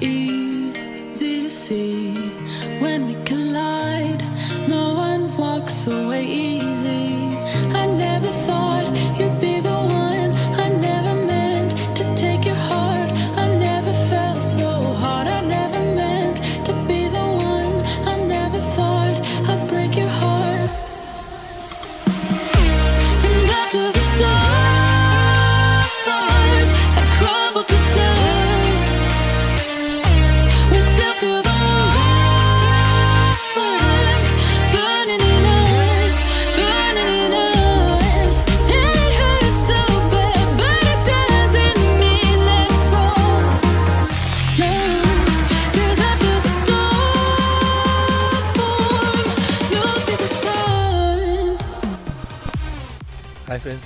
eat.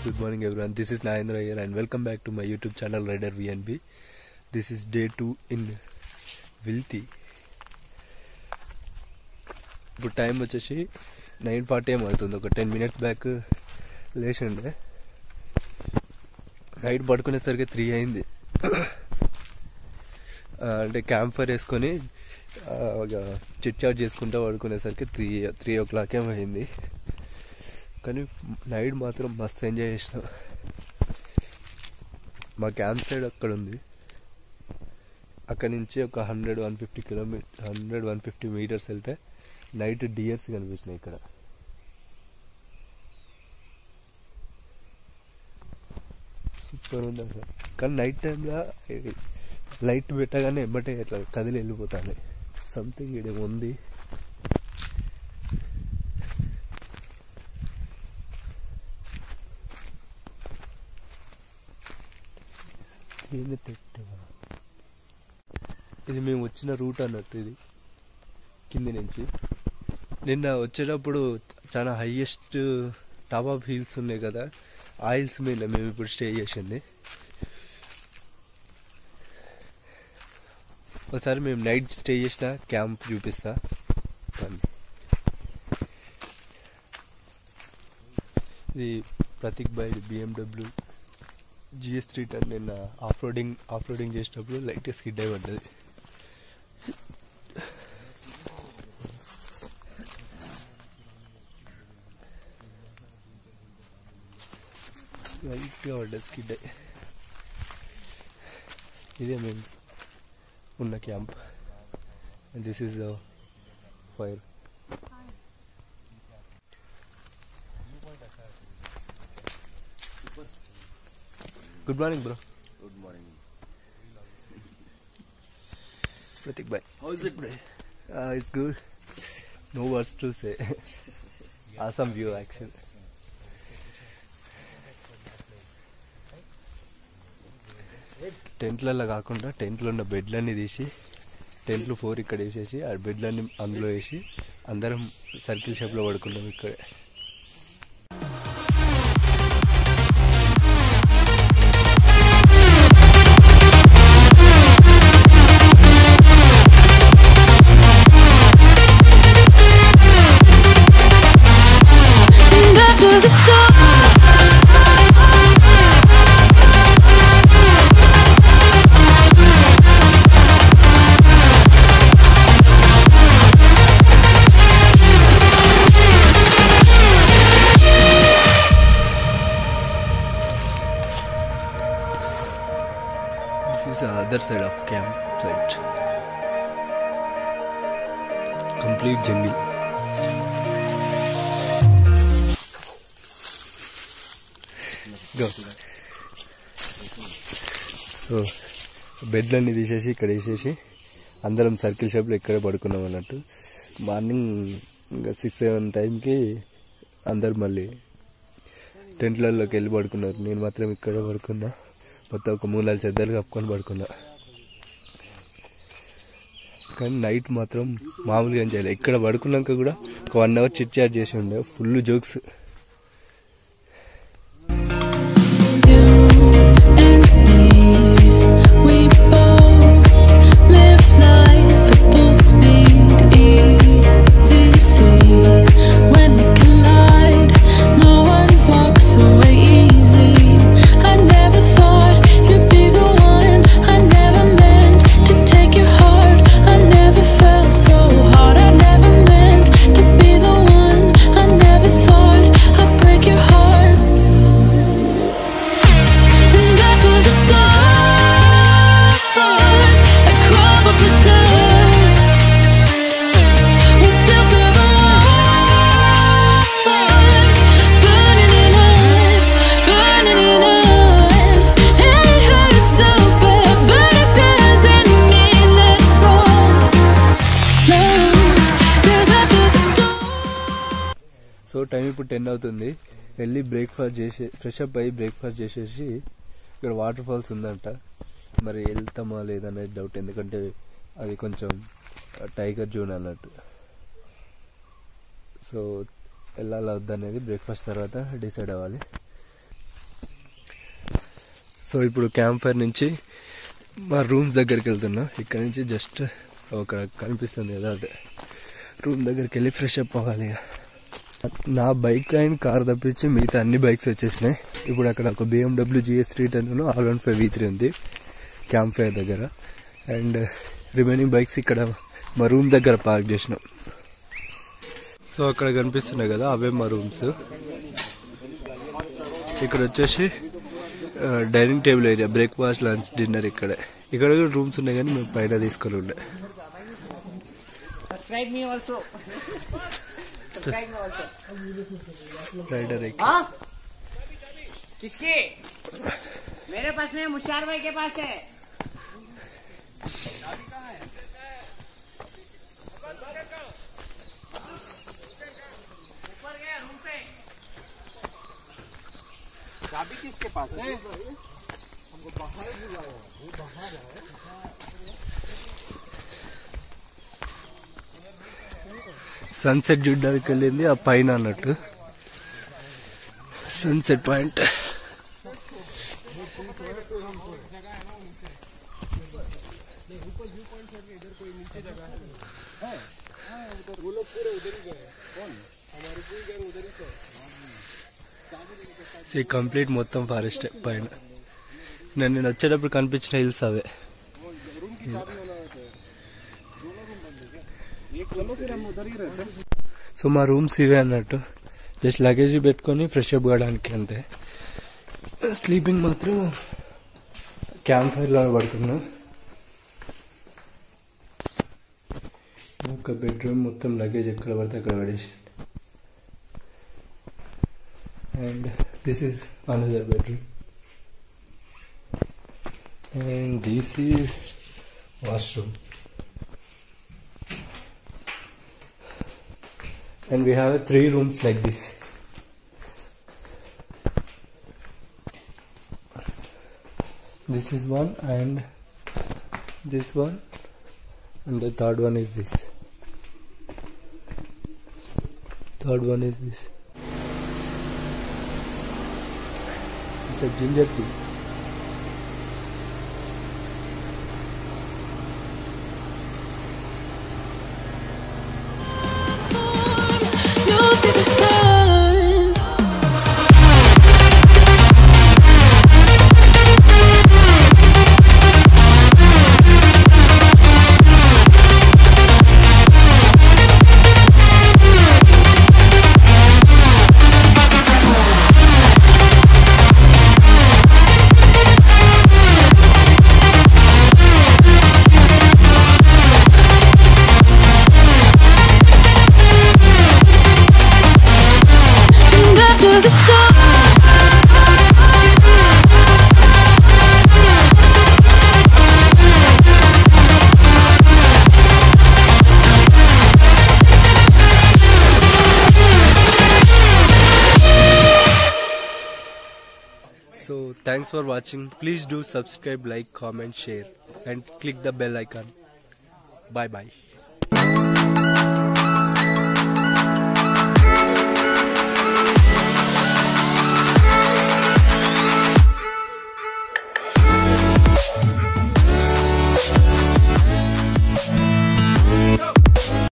Good morning everyone this is Nayendra Iyer and welcome back to my YouTube channel rider VNB this is day two in విల్తి ఇప్పుడు time వచ్చేసి nine forty ఏం అవుతుంది. ఒక ten minutes back లేచిండే. Night పడుకునేసరికి three అయింది. అంటే camp fire వేసుకొని చిట్ చాట్ చేసుకుంటూ పడుకునేసరికి త్రీ త్రీ ఓ క్లాక్ ఏమైంది కానీ నైట్ మాత్రం మస్తు ఎంజాయ్ చేసిన. మా క్యాంప్ సైడ్ అక్కడ ఉంది అక్కడ నుంచి ఒక hundred one fifty kilometer hundred one fifty meters వెళ్తే నైట్ డియర్స్ కనిపించినాయి ఇక్కడ. సూపర్ ఉంది అసలు. కానీ నైట్ టైంలో లైట్ పెట్టగానే ఎమ్మటే ఇట్లా కదిలి వెళ్ళిపోతాను సంథింగ్ ఇక్కడ ఉంది. దీన్ని తిట్టమా. ఇది మేము వచ్చిన రూట్ అన్నట్టు ఇది. కింది నుంచి. నిన్న వచ్చేటప్పుడు చాలా హైయెస్ట్ టాప్ ఆఫ్ హిల్స్ ఉన్నాయి కదా ఆ హిల్స్ మీద మేము ఇప్పుడు స్టే చేసింది. ఒకసారి మేము నైట్ స్టే చేసిన క్యాంప్ చూపిస్తా. ఇది Prateek by BMW GS three ten నిన్న ఆఫ్ రోడింగ్ ఆఫ్ రోడింగ్ చేసేటప్పుడు లైట్ స్కిడ్ అయి పడ్డది లైట్గా పడ్డది స్కిడ్ అయి ఇదే మేము ఉన్న camp this is the fire good morning bro Good morning. Pratik bhai. How is it? Uh, it's good. No words to say. awesome view actually. టెంట్లలో కాకుండా టెంట్లో ఉన్న బెడ్లన్నీ తీసి టెంట్లు ఫోర్ ఇక్కడ వేసేసి ఆ బెడ్లన్నీ అందులో వేసి అందరం సర్కిల్ షేప్లో పడుకున్నాం ఇక్కడే other side of camp site. Complete jungle. Go. So బెడ్లన్నీ తీసేసి ఇక్కడ వేసేసి అందరం సర్కిల్ షాప్లో ఇక్కడే పడుకున్నాం అన్నట్టు మార్నింగ్ ఇంకా సిక్స్ సెవెన్ టైంకి అందరు మళ్ళీ టెంట్లలోకి వెళ్ళి పడుకున్నారు నేను మాత్రం ఇక్కడే పడుకున్నా మొత్తం ఒక మూలాలు చెద్దలు కప్పుకొని పడుకున్నా. కానీ నైట్ మాత్రం మామూలుగా ఏం చేయలేదు ఇక్కడ పడుకున్నాక కూడా ఒక వన్ అవర్ చిట్ చాట్ చేసి ఉండే. Full jokes. ఇప్పుడు టెన్ అవుతుంది. వెళ్ళి బ్రేక్ఫాస్ట్ చేసి ఫ్రెష్ అప్ అయ్యి బ్రేక్ఫాస్ట్ చేసేసి ఇక్కడ వాటర్ ఫాల్స్ ఉందంట. మరి వెళ్తామా లేదనేది డౌట్. ఎందుకంటే అది కొంచెం టైగర్ జోన్ అన్నట్టు. సో వెళ్ళాలా వద్దనేది బ్రేక్ఫాస్ట్ తర్వాత డిసైడ్ అవ్వాలి. సో ఇప్పుడు క్యాంప్ ఫైర్ నుంచి మా రూమ్స్ దగ్గరికి వెళ్తున్నాం. ఇక్కడ నుంచి జస్ట్ ఒక కనిపిస్తుంది కదా అదే. రూమ్ దగ్గరికి వెళ్ళి ఫ్రెష్ అప్ అవ్వాలి ఇక. నా బైక్ అండ్ కార్ తప్పించి మిగతా అన్ని బైక్స్ వచ్చేసినాయి. ఇప్పుడు అక్కడ ఒక BMW GS three ten R one five V three ఉంది. క్యాంప్ ఫైర్ దగ్గర. అండ్ రిమైనింగ్ బైక్స్ ఇక్కడ మా రూమ్ దగ్గర పార్క్ చేసినాం. సో అక్కడ కనిపిస్తున్నాయి కదా అవే మా రూమ్స్ ఇక్కడ వచ్చేసి dining table area breakfast lunch dinner ఇక్కడే. ఇక్కడ కూడా రూమ్స్ ఉన్నాయి కానీ మేము పైన తీసుకొని ఉండే. राइडर एक। हाँ? किसकी? मेरे पास में मुशार भाई के पास है। चाबी किसके पास है? हमको बाहर बुलाया वो बाहर है। సన్సెట్ చూడడానికి వెళ్ళింది ఆ పైన అన్నట్టు. సన్సెట్ పాయింట్ కంప్లీట్ మొత్తం ఫారెస్ట్ పైన. నేను నేను వచ్చేటప్పుడు కనిపించిన హిల్స్ అవే. సో మా రూమ్స్ ఇవే అన్నట్టు జస్ట్ లగేజ్ పెట్టుకొని ఫ్రెష్ అప్ కావడానికి అంతే స్లీపింగ్ మాత్రం క్యాంప్ ఫైర్లో పడుకున్నా ఒక బెడ్రూమ్ మొత్తం లగేజ్ ఎక్కడ పడితే అక్కడ పడేసి and this is another bedroom and this is washroom and we have three rooms like this. This is one and this one. And the third one is this. Third one is this. It's a ginger tea to the sun. Thanks for watching. Please do subscribe, like, comment, share and click the bell icon. Bye bye.